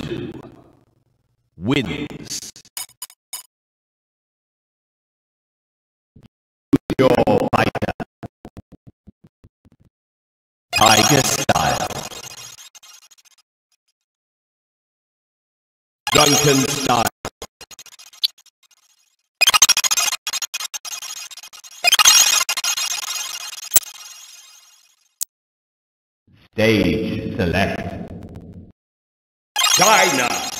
two wins. Your fighter. Tiger Style. Drunken Style. Stage select. China.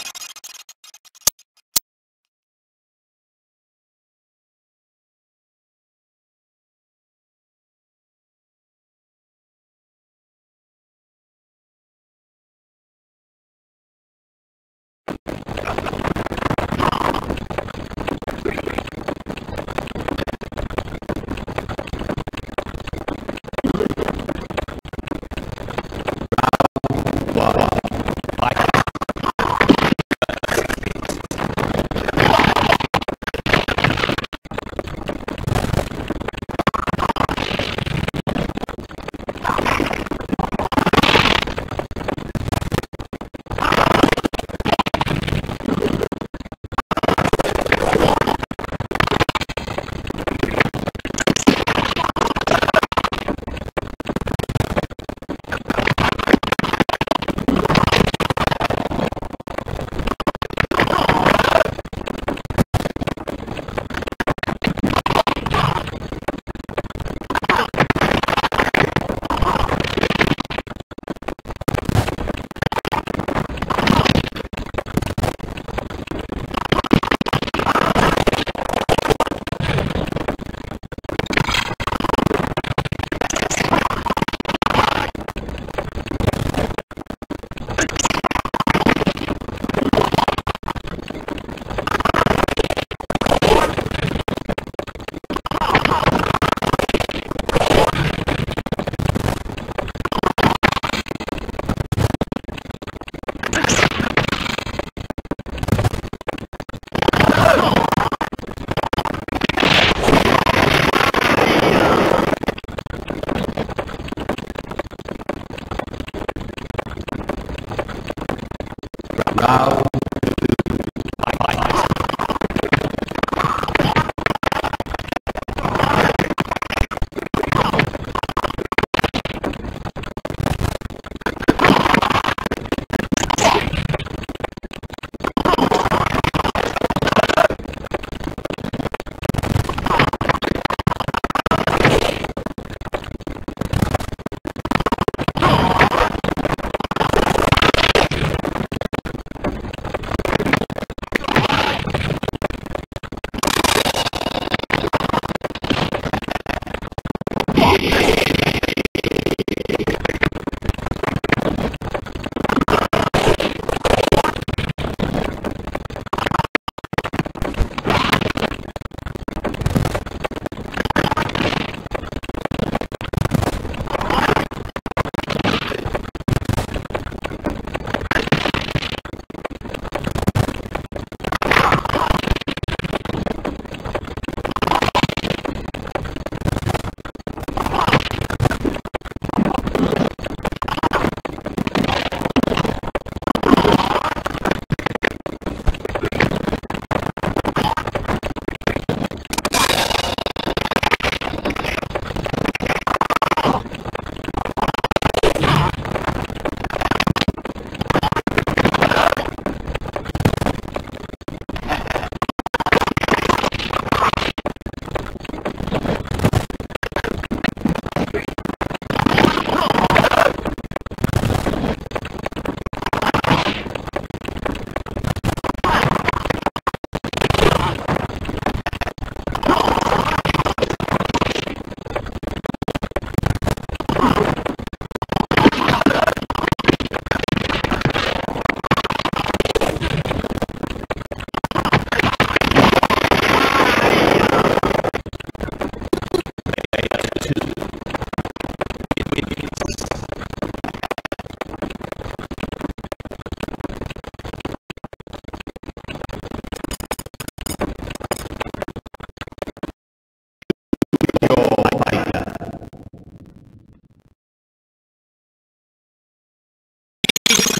Round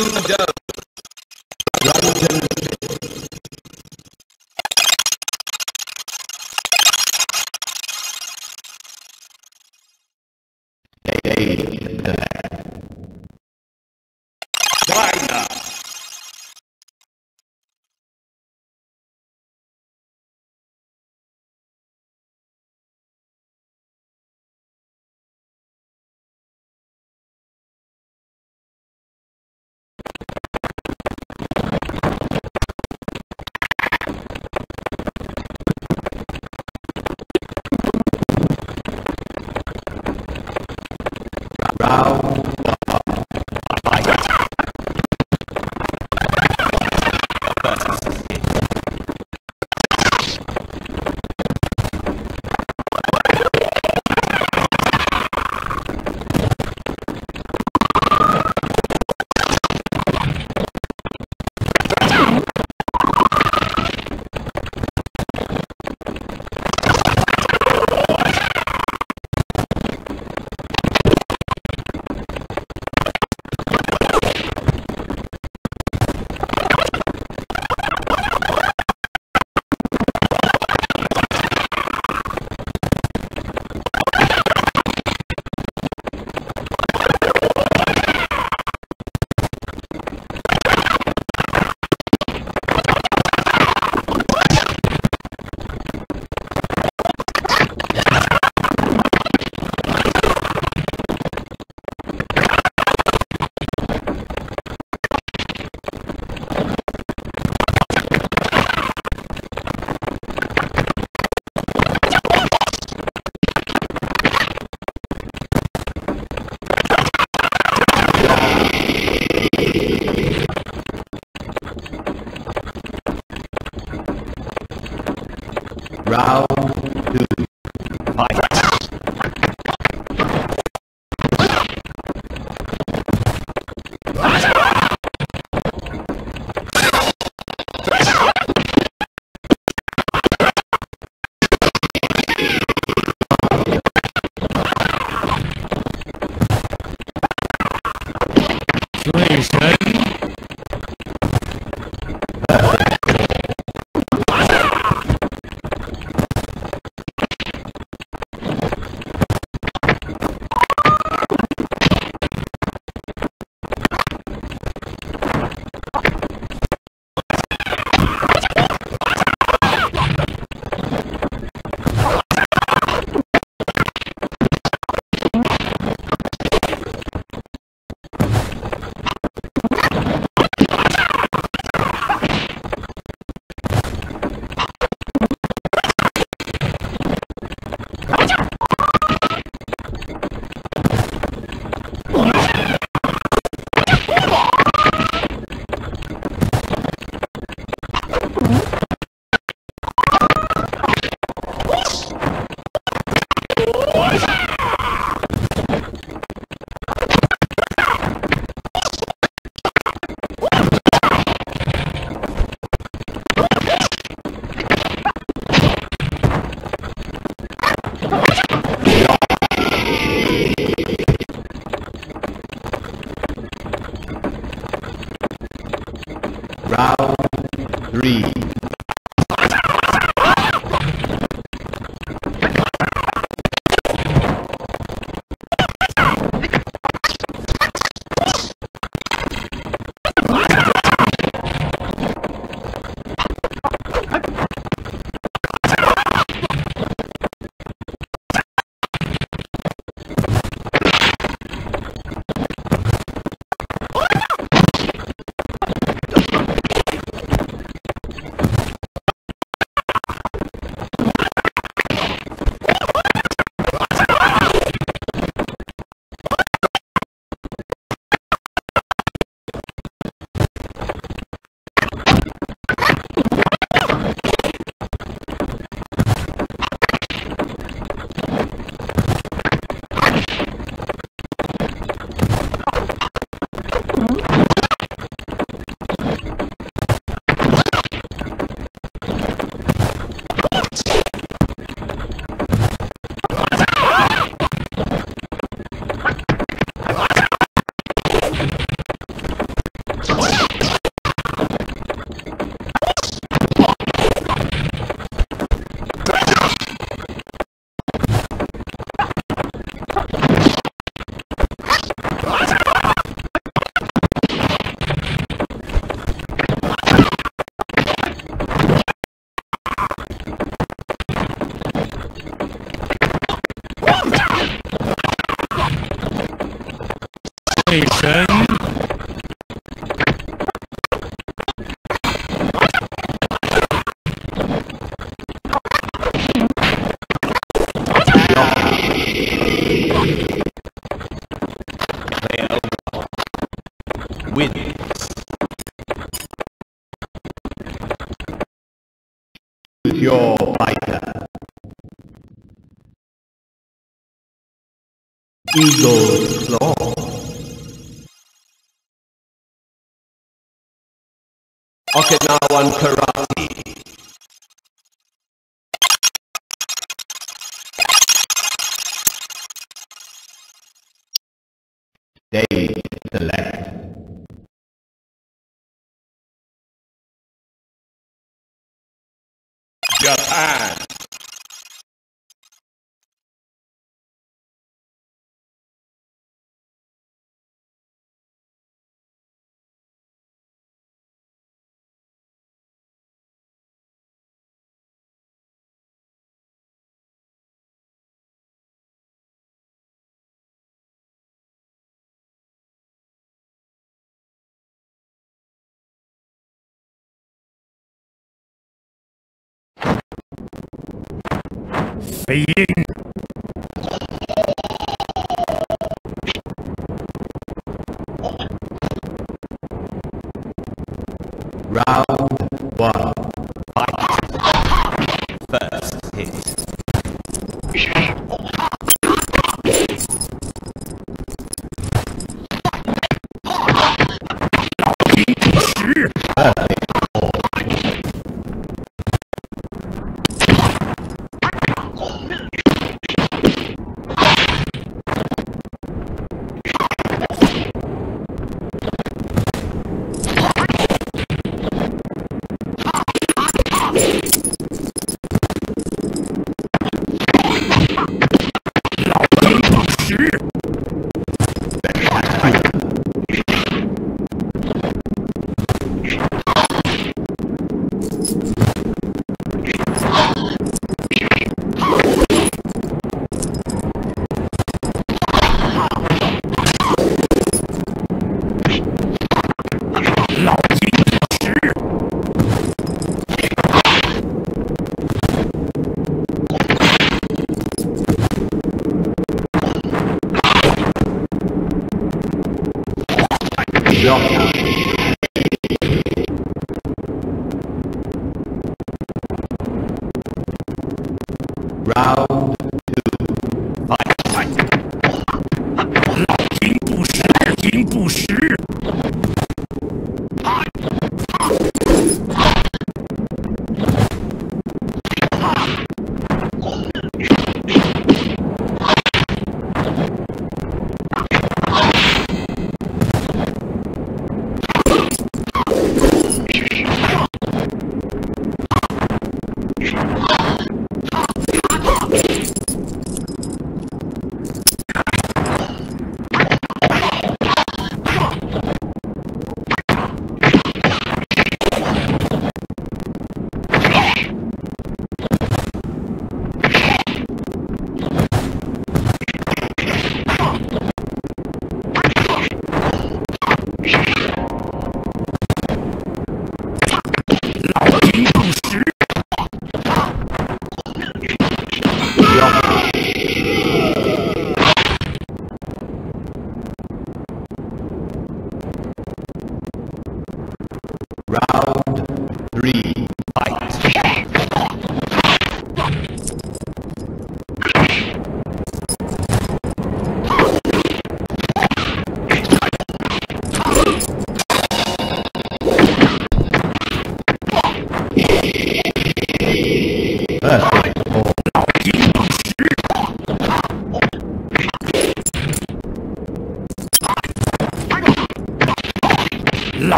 Kundo. Round Thursday 鬼神。wins. Choose your fighter. Claw. Okinawan Karate. Dave select. Japan. Fading. Round one.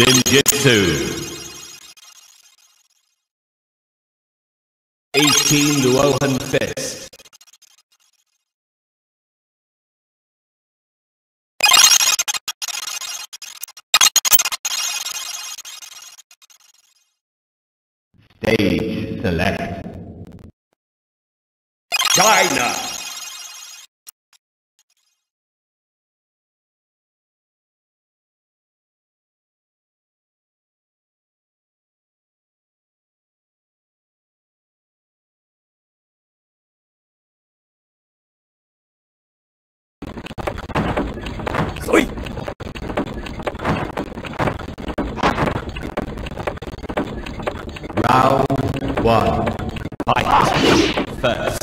Ninjutsu. 18 Luohan Fist. Stage select. China. Soy. Round one. Fight. First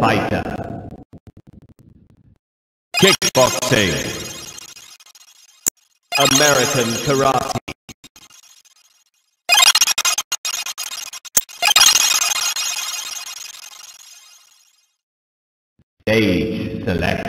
fighter. Kickboxing. American Karate. Stage select.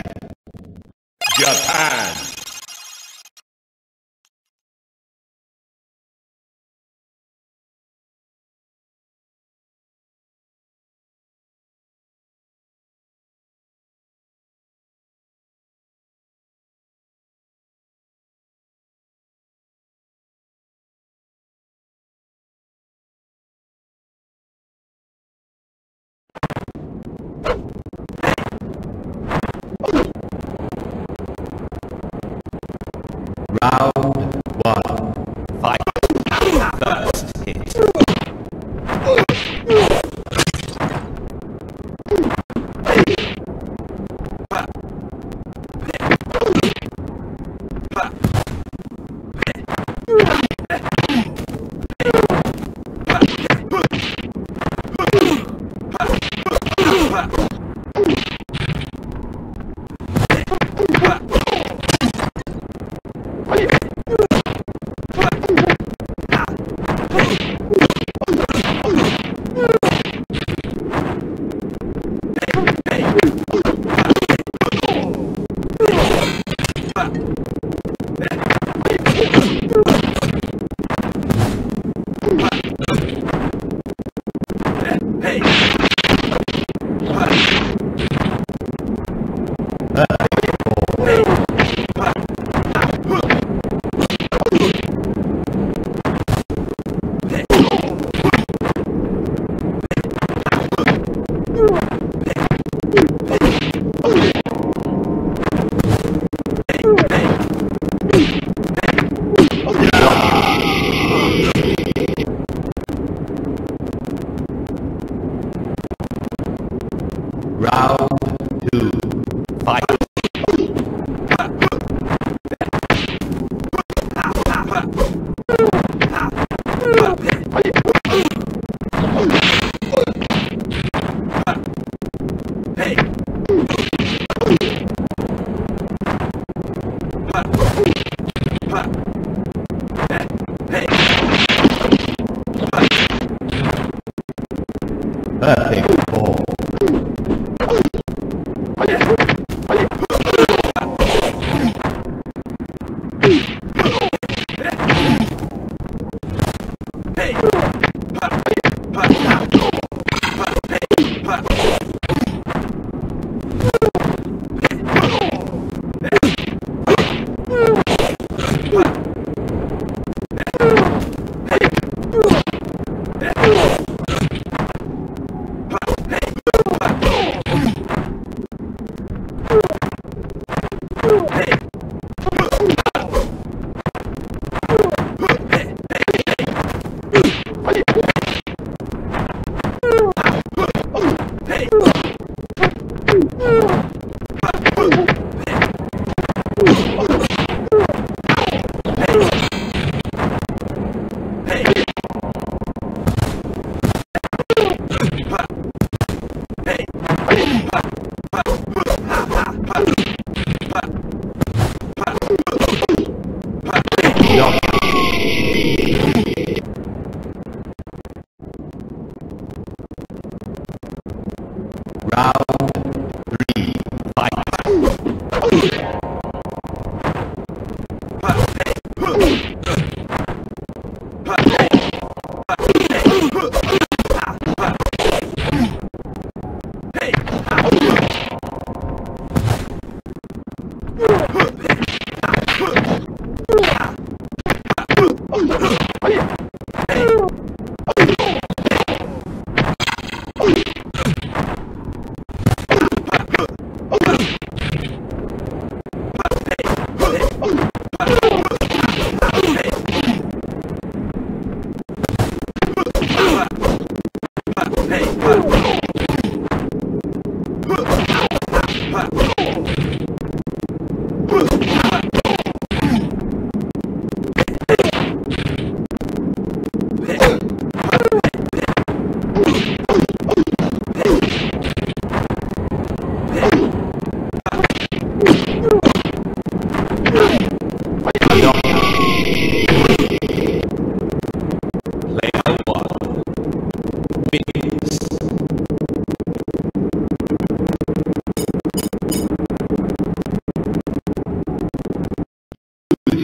Round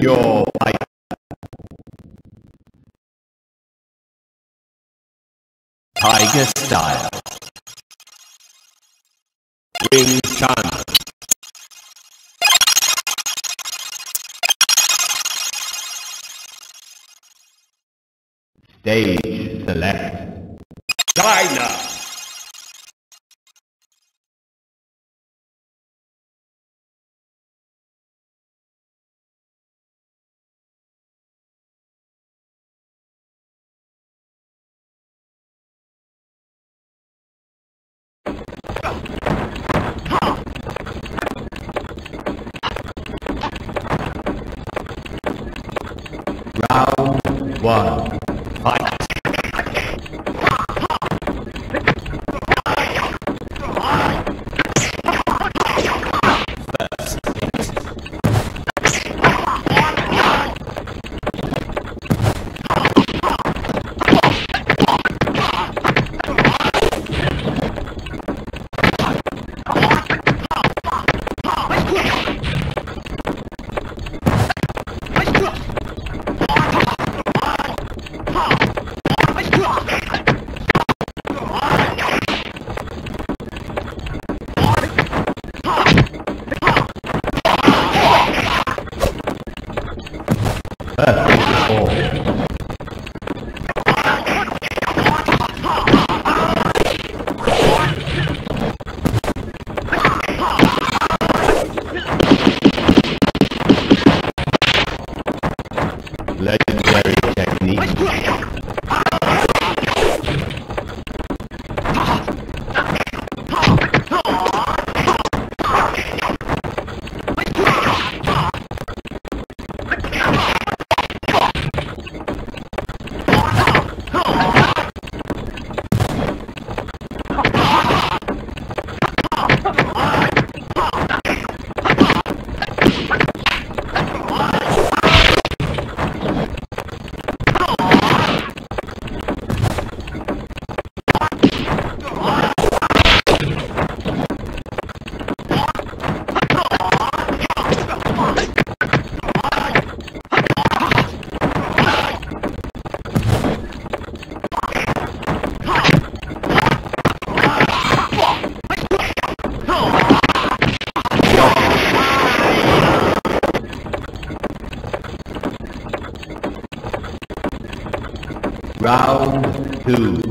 your fight. Tiger Style. Wing Chun. Stage select. China. Round one. Round two.